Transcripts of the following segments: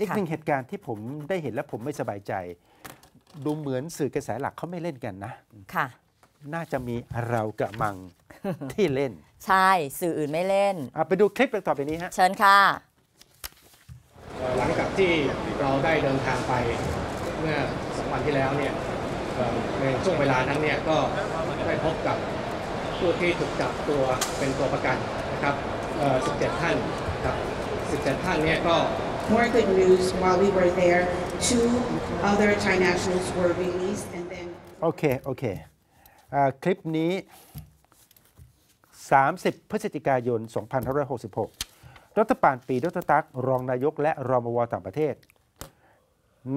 อีกค่ะหนึ่งเหตุการณ์ที่ผมได้เห็นแล้วผมไม่สบายใจ ดูเหมือนสื่อกระแสหลักเขาไม่เล่นกันนะค่ะ น่าจะมีเรากระมังที่เล่น ใช่สื่ออื่นไม่เล่นอะไปดูคลิปต่อไปนี้ฮะเชิญค่ะเอ่อหลังจากที่เราได้เดินทางไปเมื่อสองวันที่แล้วเนี่ยเอ่อในช่วงเวลานั้นเนี่ยก็ได้พบกับผู้ที่ถูกจับตัวเป็นตัวประกันนะครับเอ่อ17 ท่านครับ 17 ท่านเนี่ยก็ More good news, while we were there, two other Thai nationals were released and then โอเค โอเคอ่าคลิปนี้ 30 พฤศจิกายน 2566 รัฐบาลปีดรตักรองนายกและรองมวต่างประเทศ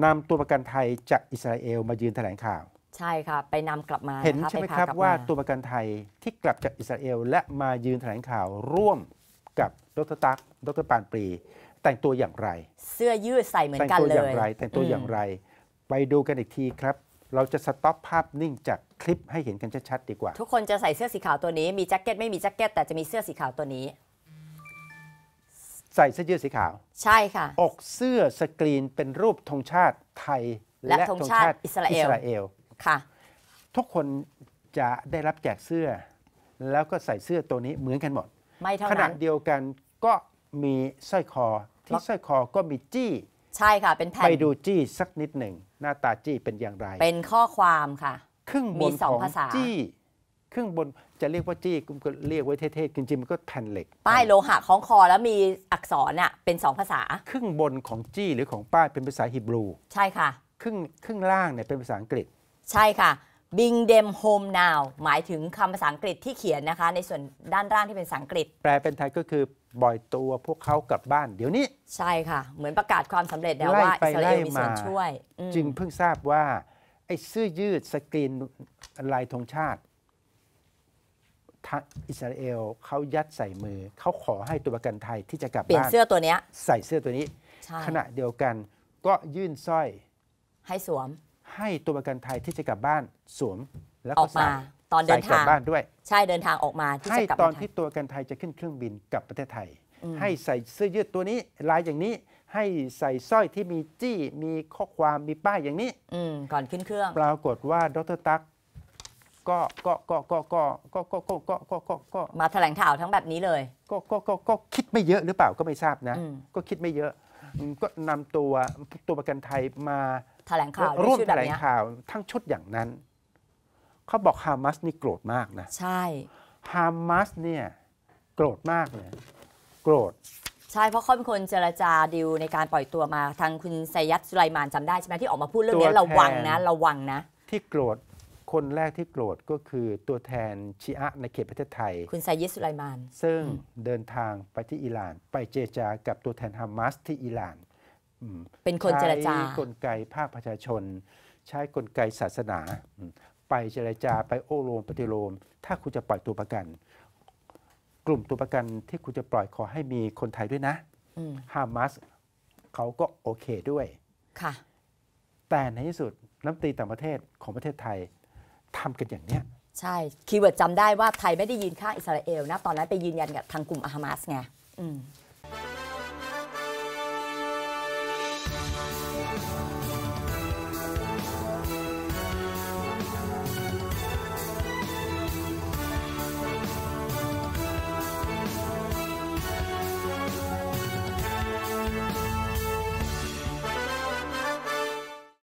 นำตัวประกันไทยจากอิสราเอลมายืนแถลงข่าว ใช่ค่ะ ไปนำกลับมาเห็นนะคะใช่ไหมปพาครับกลัว่ามาตัตัวประกันไทยที่กลับจากอิสราเอลและมายืนแถลงข่าวร่วมกับดรตักดรปานปรี แต่งตัวอย่างไร เสื้อยืดใส่เหมือนแต่งกันตัวเลอย่างยไร แต่งตัวมอย่างไร ไปดูกันอีกทีครับ เราจะ stop ภาพนิ่งจากคลิปให้เห็นกันชัดๆดีกว่า ทุกคนจะใส่เสื้อสีขาวตัวนี้ มีแจ็คเก็ตไม่มีแจ็คเก็ตแต่จะมีเสื้อสีขาวตัวนี้ ใส่เสื้อยืดสีขาว ใช่ค่ะ อกเสื้อสกรีนเป็นรูปธงชาติไทย และธงชาติอิสราเอลเอลค่ะ ทุกคนจะได้รับแจกเสื้อ แล้วก็ใส่เสื้อตัวนี้เหมือนกันหมด ไม่เท่าขณะนั้นเดียวกันก็มีสร้อยคอ ที่สร้อยคอก็มีจี้ ใช่ค่ะ เป็นแผ่นไปดูจี้สักนิดหนึ่งหน้าตาจี้เป็นอย่างไร เป็นข้อความค่ะครึ่งบมีนสอขงองภาษาจี้ครึ่งบนจะเรียกว่าจี้ก็เรียกไว้เท่ๆจริงๆมันก็แผ่นเหล็ก ป้ายโลหะคล้องคอแล้วมีอักษรน่ะเป็นสองภาษา ครึ่งบนของจี้หรือของป้ายเป็นภาษาฮีบรู ใช่ค่ะ ครึ่งครึ่งล่างเนี่ยเป็นภาษาอังกฤษ ใช่ค่ะ Bring them home now หมายถึงคำภาษาอังกฤษที่เขียนนะคะ ในส่วนด้านล่างที่เป็นภาษาอังกฤษ แปลเป็นไทยก็คือปล่อยตัวพวกเขากลับบ้านเดี๋ยวนี้ ใช่ค่ะ เหมือนประกาศความสำเร็จแล้วไล่ว่าไปอิสราเอลมีส่วนไล่มาช่วยอืมจึงเพิ่งทราบว่า ไอ้เสื้อยืดสกรีนลายธงชาติทางอิสราเอลเขายัดใส่มือ เขาขอให้ตัวประกันไทยที่จะกลับเปลี่ยนบ้านเสื้อตัวเนี้ยใส่เสื้อตัวนี้ ใช่ขณะเดียวกันก็ยื่นสร้อยให้สวม ให้ตัวประกันไทยที่จะกลับบ้านสวมแล้วอก็อกใส่มาตอนเดินใส่กลัทางบบ้านด้วย ใช่เดินทางออกมาที่ให้จะกลับตอนมาไทที่ยตัวประกันไทยจะขึ้นเครื่องบินกลับประเทศไทย อืมให้ใส่เสื้อยืดตัวนี้ลายอย่างนี้ ให้ใส่สร้อยที่มีจี้มีข้อความมีป้ายอย่างนี้ อืมก่อนขึ้นเครื่อง ปรากฏว่าดรตั๊กก็ก็ก็ก็ก็ก็ก็ก็ก็ก็ก็ก็มาแถลงข่าวทั้งแบบนี้เลย ก็ก็ก็ก็คิดไม่เยอะหรือเปล่าก็ไม่ทราบนะ อืม ก็คิดไม่เยอะอืมก็นำตัวตัวประกันไทยมา แถลงข่าวด้ร่ววยมชุดแถแบบลงเนี้ยข่าวทั้งชุดอย่างนั้น เขาบอกฮามาสนี่โกรธมากนะ ใช่ฮามาสเนี่ยโกรธมากเลยโกรธใช่ เพราะเขาเป็นคนเจรจาดิวในการปล่อยตัวมาทางคุณไซยัดสุไลมานจำได้ใช่ไหมที่ออกมาพูดเรื่องนี้ตัวแทนระวังนะระวังนะ ที่โกรธคนแรกที่โกรธก็คือตัวแทนชีอะห์ในเขตประเทศไทย คุณไซยิดสุไลมาน ซึ่งเดินทางไปที่อิหร่าน ไปเจรจากับตัวแทนฮามาสที่อิหร่านอืม เป็นคนเจรจาใช้กลไกภาคประชาชน ใช้กลไกศาสนาอืมไปเจรจาไปโอ้โลมปฏิโลม ถ้าคุณจะปล่อยตัวประกัน กลุ่มตัวประกันที่คุณจะปล่อยขอให้มีคนไทยด้วยนะอืมฮามาสเขาก็โอเคด้วยค่ะแต่ในที่สุดรัฐมนตรีต่างประเทศของประเทศไทยทำกันอย่างเนี้ยใช่ keyword จำได้ว่าไทยไม่ได้ยืนข้างอิสราเอลนะ ตอนนั้นไปยืนยันกับทางกลุ่มอาฮามาสไงอืม